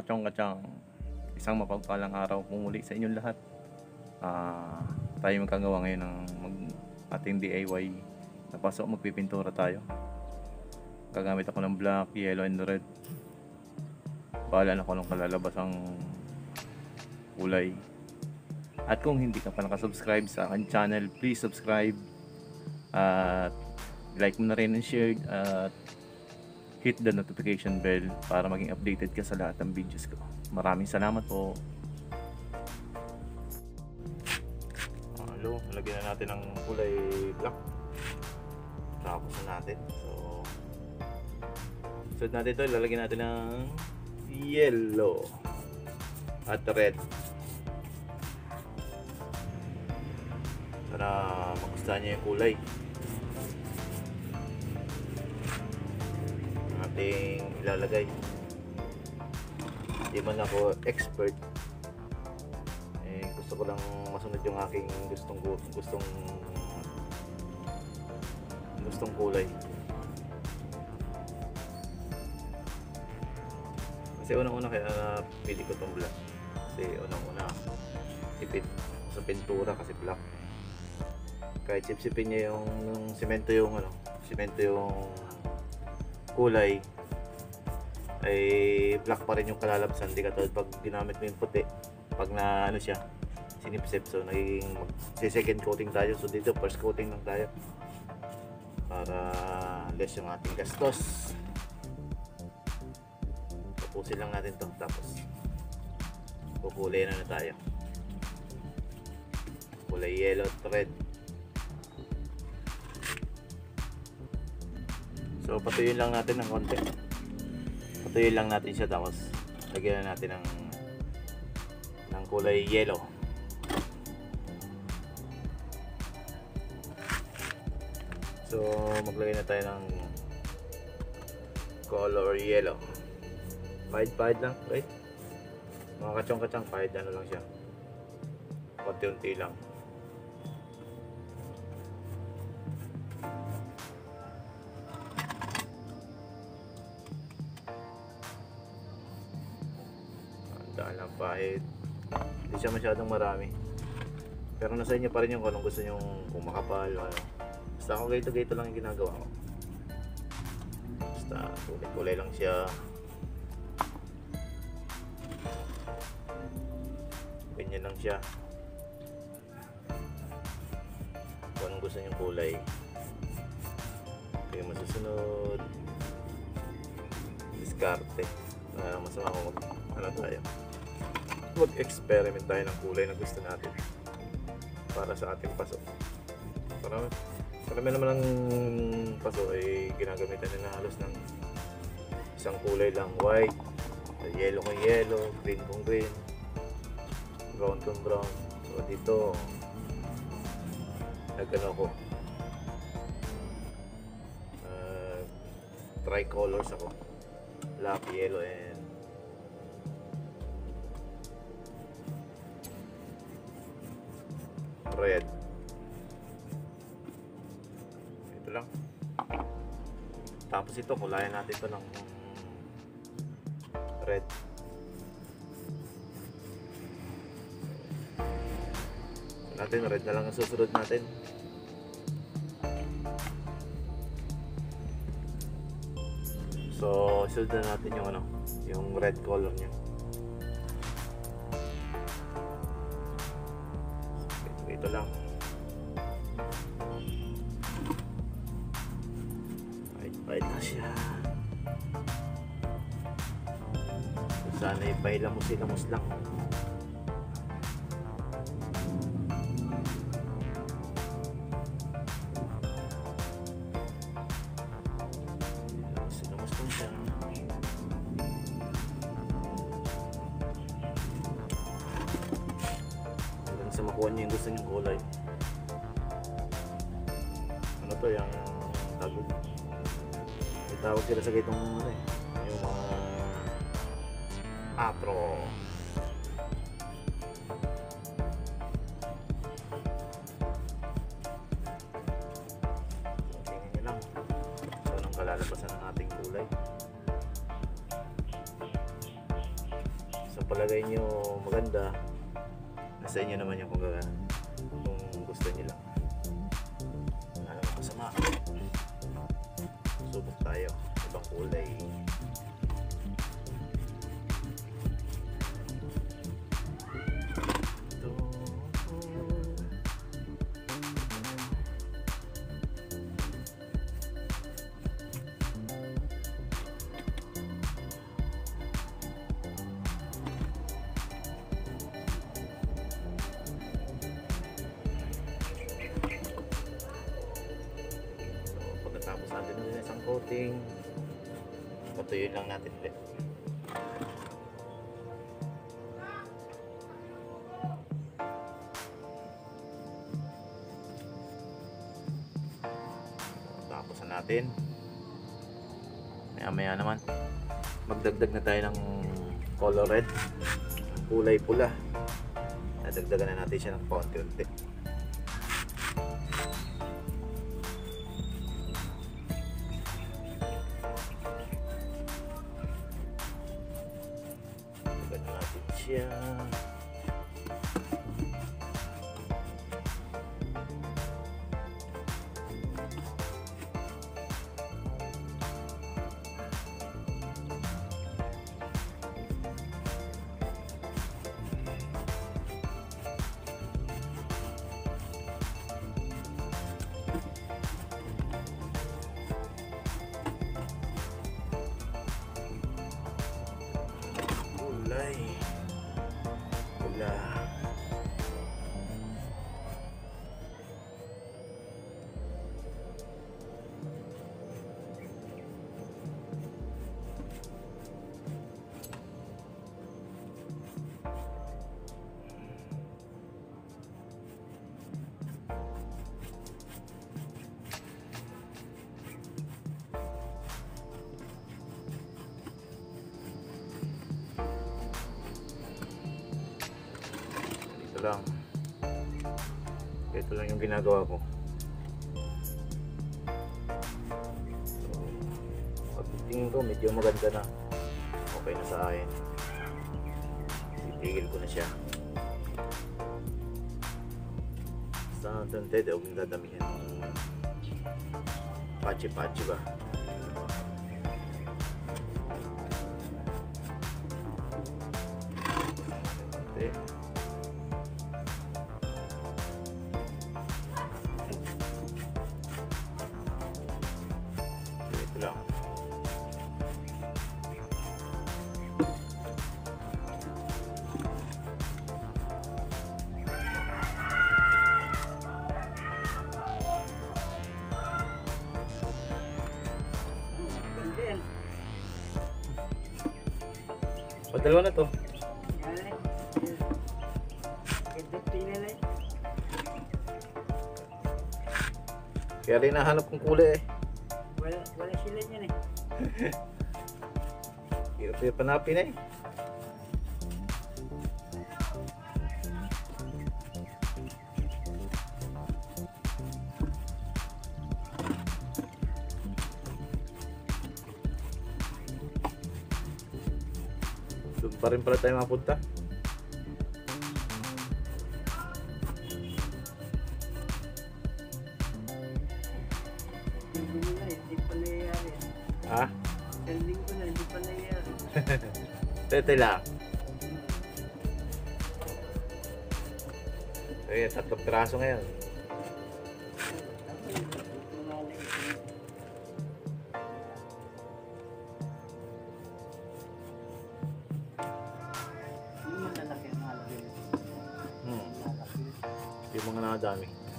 kachong-kachang, isang mapagpalang araw po muli sa inyong lahat. Ah, tayo magkagawa ngayon ng mag, ating DIY. Napasok magpipintura tayo. Gagamit ako ng black, yellow, and red. Bahala na ko nung kalalabas ang kulay. At kung hindi ka pa nakasubscribe sa akin channel, please subscribe. At like mo na rin and share. At hit the notification bell para maging updated ka sa lahat ng videos ko. Maraming salamat po. Hello, lagyan na natin ng kulay black. Tapos na natin. So, sunod natin ito, lalagyan natin ng yellow at red. Sana magustuhan niyo yung kulay. Ang ating ilalagay. Hindi man ako expert. Eh, gusto ko lang masunod yung aking gustong gustong gustong kulay. Kasi unang-una kaya pili ko tong black. Kasi unang-una ipit sa pintura kasi black. Kahit sipsipin niya yung, yung semento yung ano, semento yung kulay ay black pa rin yung kalalabsan. Di katulad pag ginamit mo yung puti. Pag na ano siya sinipsip. So nagiging mag second coating tayo. So dito first coating lang tayo. Para less yung ating gastos. Tapusin lang natin to. Tapos pupulay na na tayo. Kulay yellow at red so patuyin lang natin ng konti. Patuyin lang natin siya tapos lagyan na natin ng ng kulay yellow. So maglagay na tayo ng color yellow. Pahid pahid lang right mga kachong kachang pahid ano lang siya. Konti-unti lang pahid hindi siya masyadong marami. Pero nasa inyo pa rin yung kung anong gusto nyo kung makapal ano. Basta ako ganito ganito lang yung ginagawa ko. Basta kulay kulay lang siya. Ganyan lang siya. Kung anong gusto nyo kulay. Kaya masusunod. Diskarte wala nang masama kung ano tayo mag-experiment tayo ng kulay na gusto natin para sa ating paso. Para marami naman ang paso ay ginagamitan nila halos ng isang kulay lang. White yellow kung yellow green kung green brown kung brown. So dito nagano ako uh, tricolors ako. Black, yellow, and red. Ito lang. Tapos ito, kulayan natin ito ng red. natin, red na lang ang susunod natin. So, sunod na natin yung ano, yung red color niya. Ito, ito lang. White na siya. Sana ipahilamos-hilamos lang. Makuha niyo yung gusto niyong kulay. Ano to yung tagod. May tawag sila sa gitong ano eh yung mga anong kalalabasan ng ating kulay. Palagay nyo maganda, nasa inyo naman yung kung, gaga- kung gusto nyo lang. Naman masama. Subok tayo. Ibang kulay. Coating, patuyuin lang natin ulit. Tapos na natin. Maya maya naman. Magdagdag na tayo ng color red. Kulay pula. Nadagdagan na natin siya ng konti-unti. Ito lang. Ito lang yung ginagawa ko. So, pag tingin ko medyo maganda na. Okay na sa akin. Titigil ko na siya. Sa tunted, huwag dadamihan ng pachi-pachi ba? Lang. Yan. Padalawa na to. Kaya rin nahanap kong kulay eh. Hirap-hirap hanapin eh. Doon pa rin pala tayo mapunta. Ha? Sending ko na, hindi pa nangyayari. Tete lang. Kaya tatlong piraso ngayon. Hmm. Yung mga nakadami.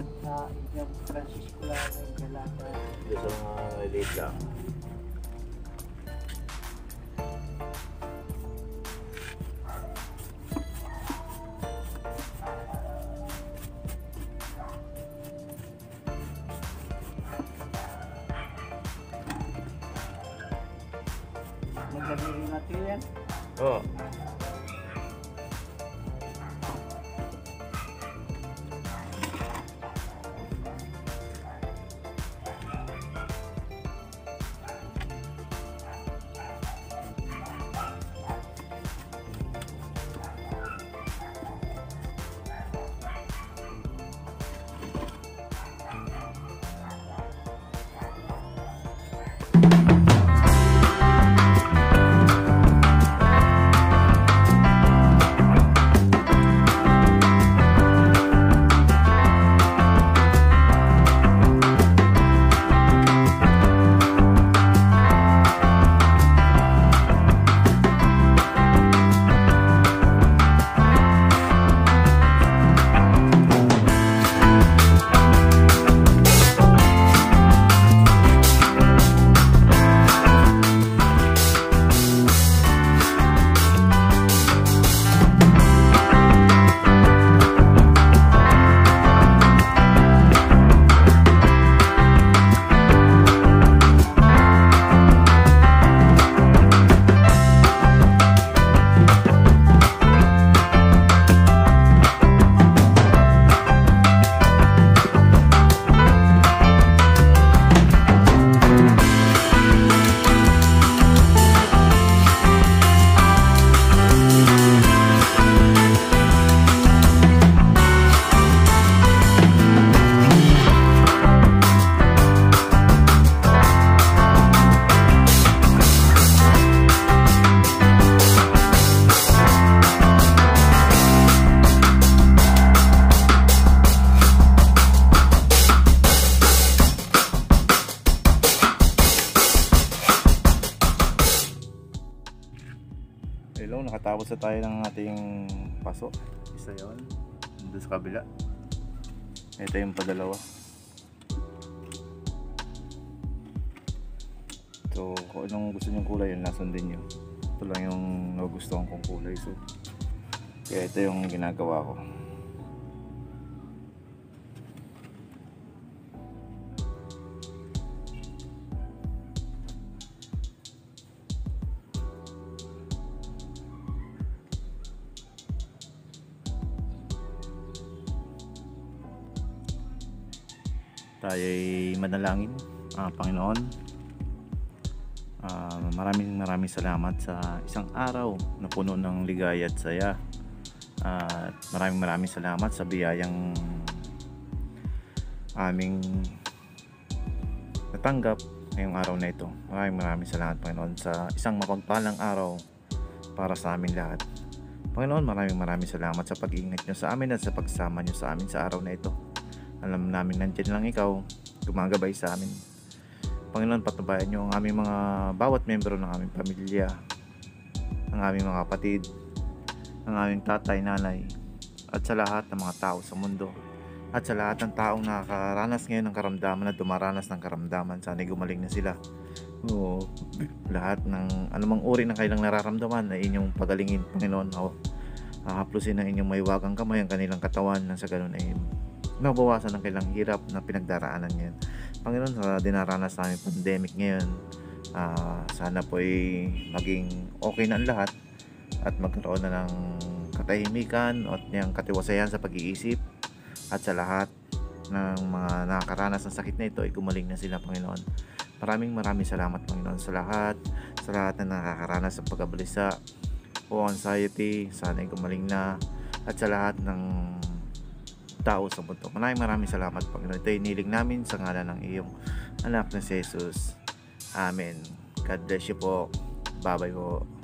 Yung mga magsaig ng Francisco lang ang dalaga. Dito sa mga maliliit lang. Nagdadiri natin yan. Oo. Tapos na tayo ng ating paso. Isa yon Doon sa kabila. Ito yung padalawa. So, kung anong gusto nyong kulay, yun nasundin nyo. Ito lang yung nagustuhan kong kulay. So, kaya ito yung ginagawa ko. Tayo'y manalangin ah, Panginoon. Ah, maraming maraming salamat sa isang araw na puno ng ligaya at saya. At maraming maraming salamat sa biyayang aming natanggap ngayong araw na ito. Maraming maraming salamat Panginoon sa isang mapagpalang araw para sa amin lahat. Panginoon maraming maraming salamat sa pag-iingat nyo sa amin at sa pagsama nyo sa amin sa araw na ito alam namin nandyan lang ikaw, gumagabay sa amin. Panginoon, patubayan niyo ang aming mga bawat membro ng aming pamilya, ang aming mga kapatid, ang aming tatay, nanay, at sa lahat ng mga tao sa mundo. At sa lahat ng taong nakakaranas ngayon ng karamdaman at dumaranas ng karamdaman, sana'y gumaling na sila. Oo, lahat ng anumang uri ng kailang nararamdaman na inyong pagalingin, Panginoon. O, hahaplusin ng inyong maiwagang kamay ang kanilang katawan nang sa ganun ay mabawasan ang kailang hirap na pinagdaraanan ngayon. Panginoon, sa dinaranas namin pandemic ngayon, ah, sana po ay maging okay na ang lahat at magkaroon na ng katahimikan at niyang katiwasayan sa pag-iisip at sa lahat ng mga nakakaranas ng sakit na ito ay gumaling na sila Panginoon. Maraming maraming salamat Panginoon sa lahat, sa lahat na nakakaranas ng pagkabalisa o anxiety, sana ay gumaling na at sa lahat ng tao sa mundo. Maraming maraming salamat Panginoon. Ito ay nilig namin sa ngalan ng iyong anak na si Jesus. Amen. God bless you po. Bye-bye po.